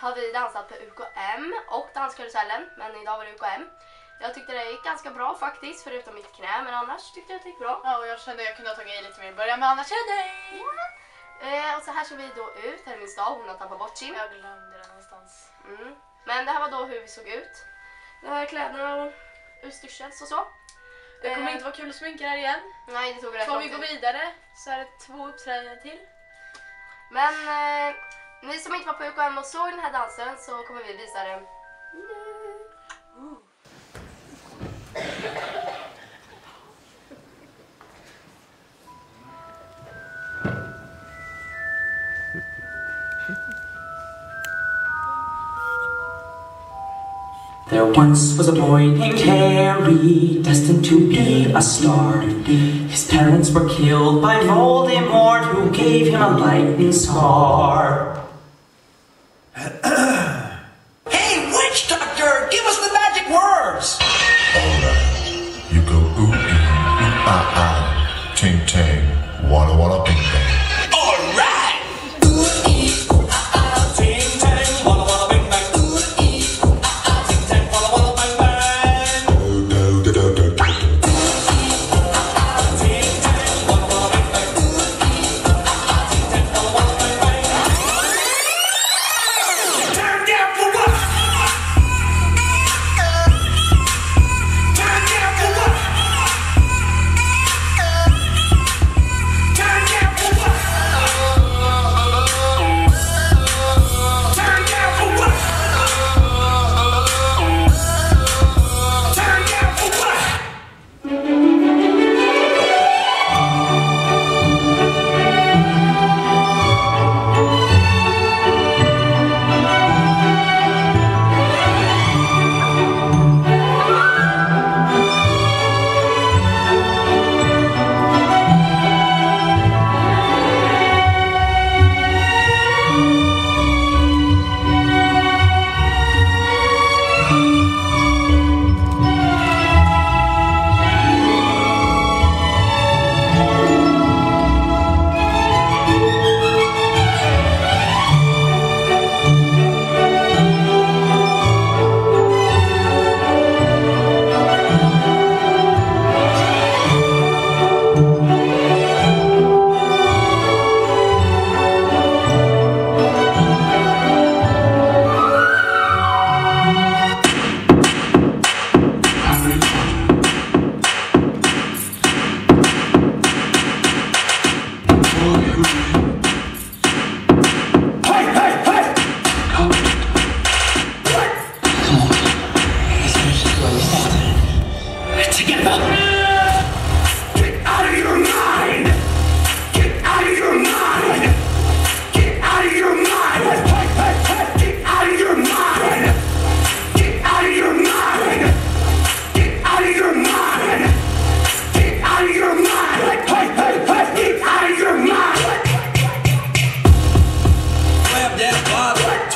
har vi dansat på UKM och danskarusellen, men idag var det UKM. Jag tyckte det gick ganska bra faktiskt, förutom mitt knä, men annars tyckte jag att det gick bra. Ja, och jag kände att jag kunde ha tagit i lite mer i början, men annars är det dig. Eh, och så här ser vi då ut, här är min stav, hon har tappat bort sin. Jag glömde den någonstans. Mm. Men det här var då hur vi såg ut. Det här är kläderna och utstyrsels och så. Det kommer Eh, inte vara kul att sminka här igen. Nej, det tog rätt Får vi gå vidare så är det två uppträdanden till. Men eh, ni som inte var på UKM och såg den här dansen så kommer vi visa den. There once was a boy named Harry, destined to be a star. His parents were killed by Voldemort, who gave him a lightning scar. Hey, witch doctor, give us the magic words. Alright. You go ooh ooh ah ah, ting tang, walla walla bing bang.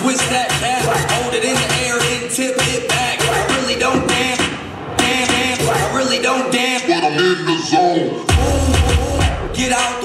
Twist that cap, hold it in the air, then tip it back. I really don't damn, damn, damn. I really don't damn. But I'm in the zone. Move, get out